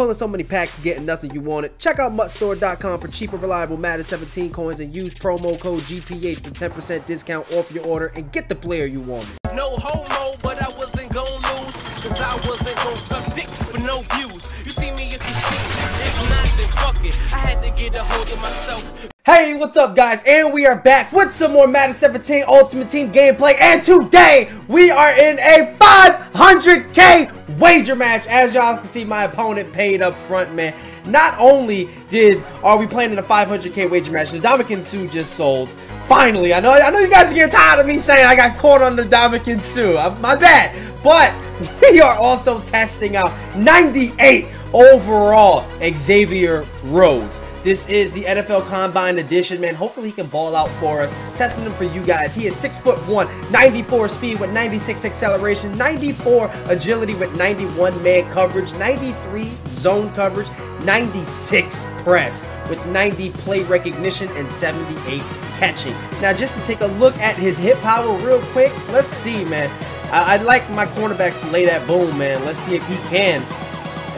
pulling so many packs and getting nothing you wanted? Check out MUTStore.com for cheaper, reliable Madden 17 coins and use promo code GPH for 10% discount off your order and get the player you wanted. No homo, but I wasn't gon' lose. Cause I wasn't gon' suck dick for no views. You see me if you see me. If not, then fuck it. I had to get a hold of myself. Hey, what's up guys? And we are back with some more Madden 17 Ultimate Team gameplay. And today, we are in a 500k wager match. As y'all can see, my opponent paid up front, man. Not only did are we playing in a 500k wager match, the Ndamukong Suh just sold. Finally, I know I know you guys are getting tired of me saying I got caught on the Suh. Uh, my bad. But we are also testing out 98 overall Xavier Rhodes. This is the NFL Combine Edition, man. Hopefully he can ball out for us. Testing him for you guys. He is 6 foot 1, 94 speed with 96 acceleration, 94 agility with 91 man coverage, 93 zone coverage, 96 press with 90 play recognition and 78 catching. Now, just to take a look at his hit power real quick, let's see, man. I would like my cornerbacks to lay that boom, man. Let's see if he can.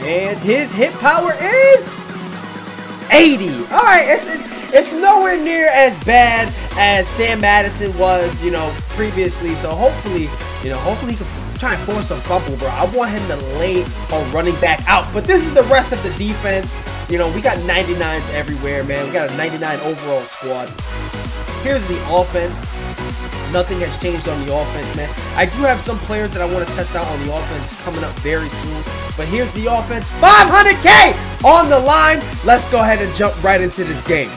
And his hit power is 80. All right, it's, it's, it's nowhere near as bad as Sam Madison was, you know, previously. So hopefully, you know, hopefully he can try and force a fumble, bro. I want him to lay a running back out. But this is the rest of the defense. You know, we got 99s everywhere, man. We got a 99 overall squad. Here's the offense. Nothing has changed on the offense, man. I do have some players that I want to test out on the offense coming up very soon. But here's the offense. 500K on the line. Let's go ahead and jump right into this game.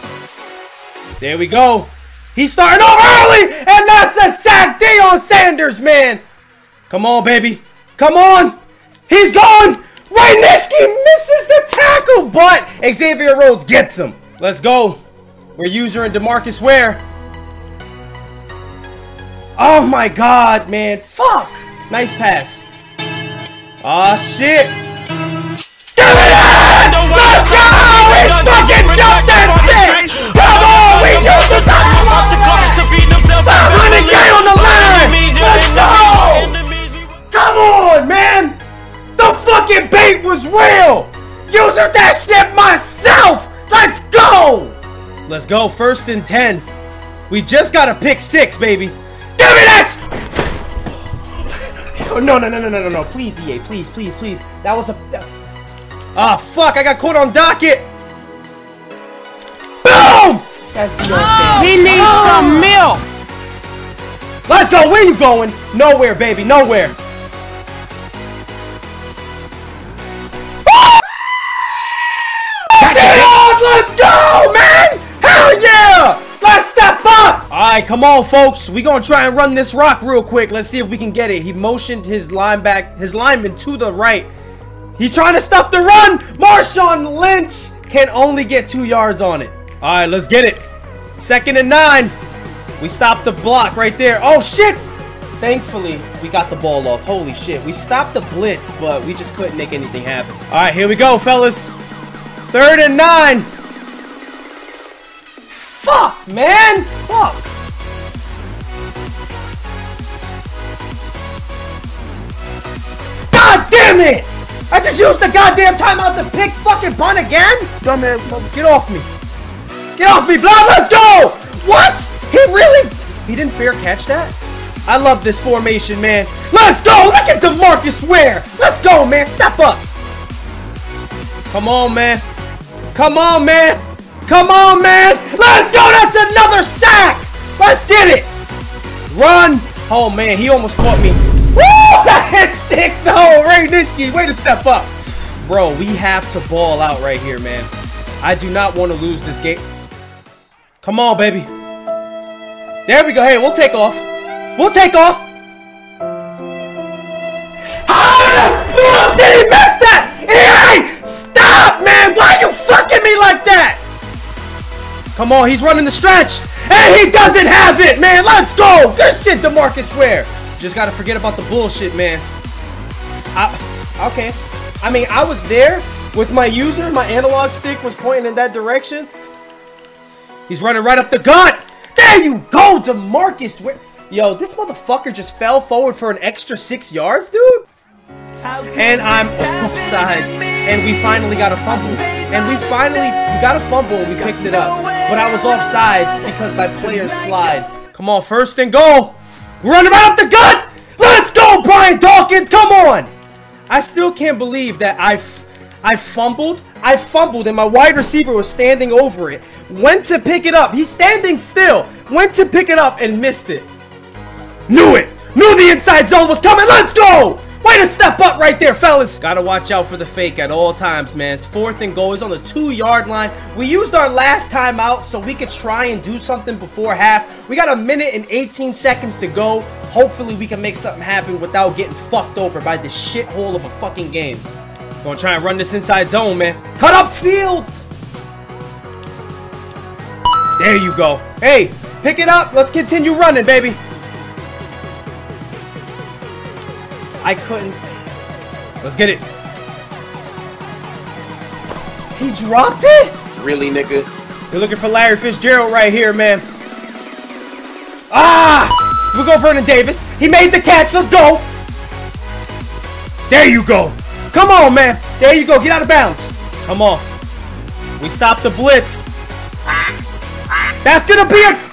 There we go. He's starting off early, and that's a sack. Deion Sanders, man. Come on, baby. Come on. He's gone. Ray Nitschke misses the tackle, but Xavier Rhodes gets him. Let's go. We're user and Demarcus Ware. Oh my god, man. Fuck. Nice pass. Aw, oh, shit. Give it in! Let's go! We fucking jumped that shit! Come on, we used to something! 500k on the User that shit myself! Let's go! Let's go, first and 10. We just gotta pick six, baby. Give me this! Oh, no, no, no, no, no, no, no. Please, EA. Please, please, please. That was a... Ah, oh, fuck. I got caught on Dockett. Boom! That's the oh, He needs oh. some milk. Let's go. Where you going? Nowhere, baby. Nowhere. Come on, folks. we gonna try and run this rock real quick. Let's see if we can get it. He motioned his lineback, his lineman to the right. He's trying to stuff the run! Marshawn Lynch can only get two yards on it. Alright, let's get it. Second and nine. We stopped the block right there. Oh, shit! Thankfully, we got the ball off. Holy shit. We stopped the blitz, but we just couldn't make anything happen. Alright, here we go, fellas. Third and nine. Fuck, man! Fuck! Damn it! I just used the goddamn timeout to pick fucking punt again? Dumbass Get off me. Get off me, blood! Let's go! What? He really... He didn't fair catch that? I love this formation, man. Let's go! Look at Demarcus Ware! Let's go, man! Step up! Come on, man. Come on, man! Come on, man! Let's go! That's another sack! Let's get it! Run! Oh, man, he almost caught me. Woo! That hit stick, though! Ray Nitschke, way to step up. Bro, we have to ball out right here, man. I do not want to lose this game. Come on, baby. There we go. Hey, we'll take off. We'll take off. How the fuck did he miss that? Hey, stop, man! Why are you fucking me like that? Come on, he's running the stretch. And he doesn't have it, man. Let's go. Good shit, Demarcus Ware. Just got to forget about the bullshit, man. I, okay. I mean, I was there with my user. My analog stick was pointing in that direction. He's running right up the gut. There you go, Demarcus Ware. Yo, this motherfucker just fell forward for an extra six yards, dude. and I'm offsides, and we finally got a fumble. And we finally, we got a fumble we picked it up. But I was offsides because my player slides. Come on, first and goal. We're running right up the gut. Let's go, Brian Dawkins. Come on. I still can't believe that I, I fumbled. I fumbled and my wide receiver was standing over it. Went to pick it up. He's standing still. Went to pick it up and missed it. Knew it. Knew the inside zone was coming. Let's go. Way to step up right there, fellas. Gotta watch out for the fake at all times, man. It's fourth and goal. He's on the two-yard line. We used our last time out so we could try and do something before half. We got a minute and 18 seconds to go. Hopefully, we can make something happen without getting fucked over by this shithole of a fucking game. Gonna try and run this inside zone, man. Cut up field! There you go. Hey, pick it up. Let's continue running, baby. I couldn't. Let's get it. He dropped it? Really, nigga? You're looking for Larry Fitzgerald right here, man. Ah! We go Vernon Davis. He made the catch. Let's go. There you go. Come on, man. There you go. Get out of bounds. Come on. We stop the blitz. That's going to be a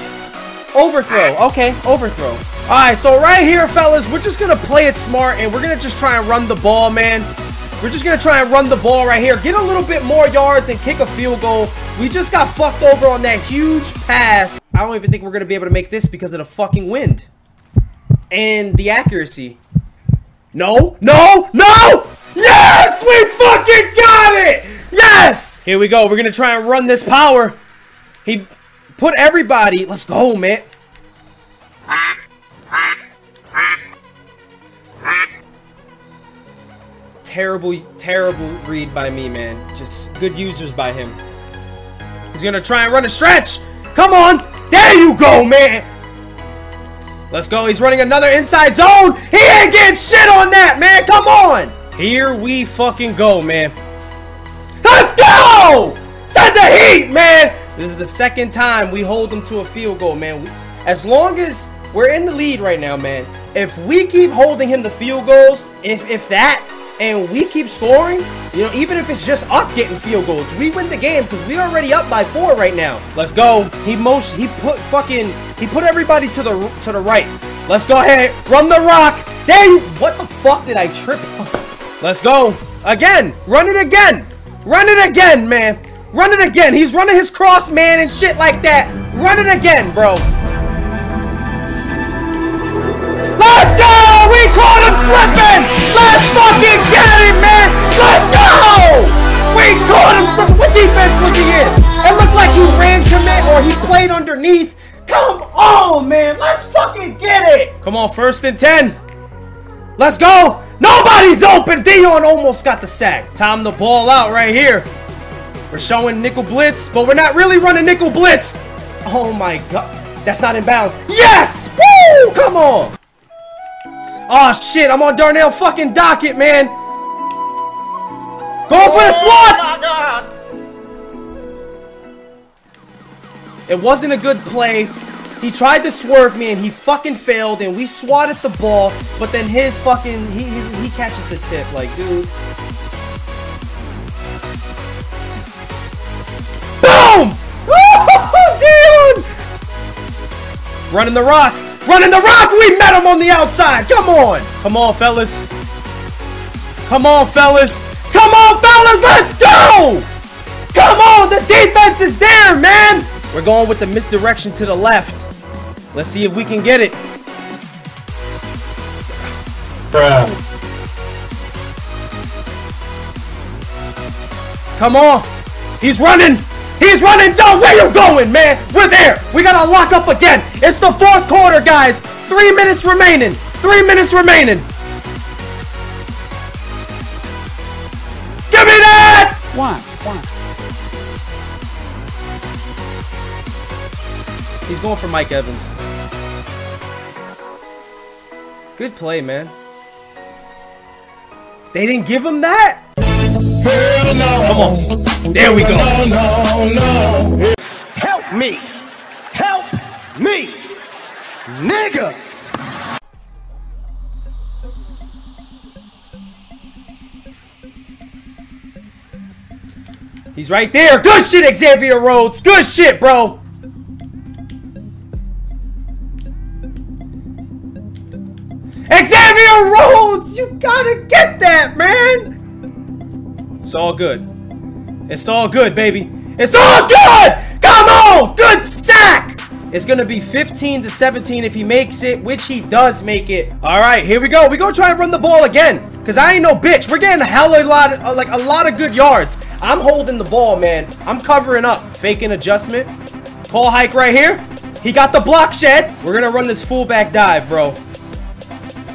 overthrow. Okay, overthrow. Alright, so right here, fellas, we're just to play it smart, and we're to just try and run the ball, man. We're just to try and run the ball right here. Get a little bit more yards and kick a field goal. We just got fucked over on that huge pass. I don't even think we're to be able to make this because of the fucking wind. And the accuracy. No, no, no! Yes! We fucking got it! Yes! Here we go. We're to try and run this power. He put everybody. Let's go, man. terrible, terrible read by me, man. Just good users by him. He's gonna try and run a stretch. Come on. There you go, man. Let's go. He's running another inside zone. He ain't getting shit on that, man. Come on. Here we fucking go, man. Let's go! Set the heat, man. This is the second time we hold them to a field goal, man. We, as long as we're in the lead right now, man. If we keep holding him to field goals, if if that and we keep scoring, you know, even if it's just us getting field goals, we win the game because we're already up by four right now. Let's go. He most he put fucking he put everybody to the to the right. Let's go ahead, run the rock. You what the fuck did I trip? Let's go. Again. Run it again. Run it again, man. Run it again. He's running his cross man and shit like that. Run it again, bro. Let's go! We caught him slipping! Let's fucking get him, man! Let's go! We caught him slipping! What defense was he in? It looked like he ran commit or he played underneath. Come on, man! Let's fucking get it! Come on, first and ten. Let's go! Nobody's open! Deion almost got the sack. Time the ball out right here. We're showing nickel blitz, but we're not really running nickel blitz. Oh my god. That's not in bounds. Yes! Woo! Come on! Oh shit, I'm on Darnell fucking Dockett, man. Going for the swat! Oh it wasn't a good play. He tried to swerve me and he fucking failed and we swatted the ball, but then his fucking he he, he catches the tip like, dude. Running the rock. Running the rock! We met him on the outside! Come on! Come on, fellas. Come on, fellas. Come on, fellas! Let's go! Come on! The defense is there, man! We're going with the misdirection to the left. Let's see if we can get it. Bruh. Come on! He's running! He's running down. Where you going, man? We're there. We gotta lock up again. It's the fourth quarter, guys. Three minutes remaining. Three minutes remaining. Give me that! One, one. He's going for Mike Evans. Good play, man. They didn't give him that? Come on. There we go. Help me me, nigga. He's right there. Good shit, Xavier Rhodes. Good shit, bro. Xavier Rhodes, you gotta get that, man. It's all good. It's all good, baby. It's all good. Come on. Good sack. It's gonna be 15 to 17 if he makes it, which he does make it. All right, here we go. We gonna try and run the ball again. Cause I ain't no bitch. We're getting a hell of a lot, of, uh, like a lot of good yards. I'm holding the ball, man. I'm covering up. Faking adjustment. Call hike right here. He got the block shed. We're gonna run this fullback dive, bro.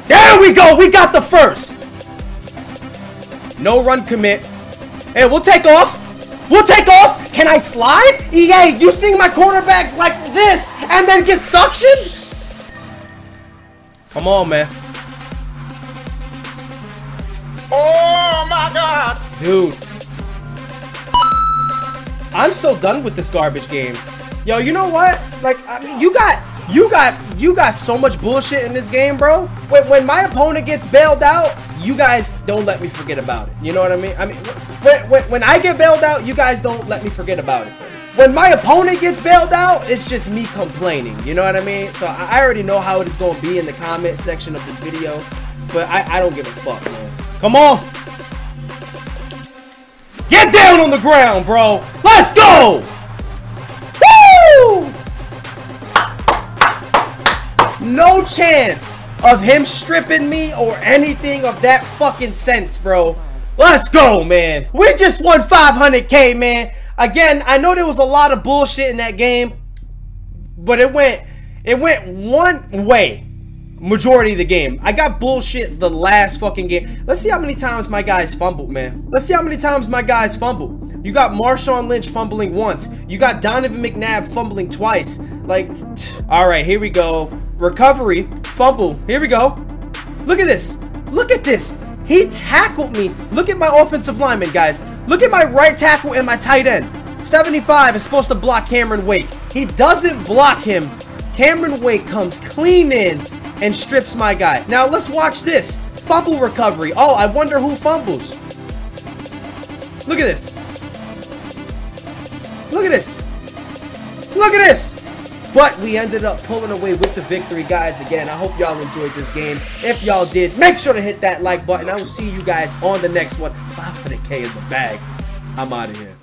There we go. We got the first. No run commit. Hey, we'll take off. We'll take off. Can I slide? EA, you seeing my quarterback like this and then get suctioned? Come on, man. Oh my god! Dude. I'm so done with this garbage game. Yo, you know what? Like, I mean, you got you got you got so much bullshit in this game, bro. When, when my opponent gets bailed out, you guys don't let me forget about it. You know what I mean? I mean, when, when, when I get bailed out, you guys don't let me forget about it. When my opponent gets bailed out, it's just me complaining. You know what I mean? So I already know how it is going to be in the comment section of this video. But I, I don't give a fuck, man. Come on. Get down on the ground, bro. Let's go. No chance of him stripping me or anything of that fucking sense, bro. Let's go, man. We just won 500k, man. Again, I know there was a lot of bullshit in that game, but it went it went one way majority of the game. I got bullshit the last fucking game. Let's see how many times my guys fumbled, man. Let's see how many times my guys fumbled. You got Marshawn Lynch fumbling once. You got Donovan McNabb fumbling twice. Like, all right, here we go. Recovery, fumble. Here we go. Look at this. Look at this. He tackled me. Look at my offensive lineman, guys. Look at my right tackle and my tight end. 75 is supposed to block Cameron Wake. He doesn't block him. Cameron Wake comes clean in and strips my guy. Now, let's watch this. Fumble recovery. Oh, I wonder who fumbles. Look at this. Look at this. Look at this. But we ended up pulling away with the victory, guys. Again, I hope y'all enjoyed this game. If y'all did, make sure to hit that like button. I will see you guys on the next one. 500k in the bag. I'm out of here.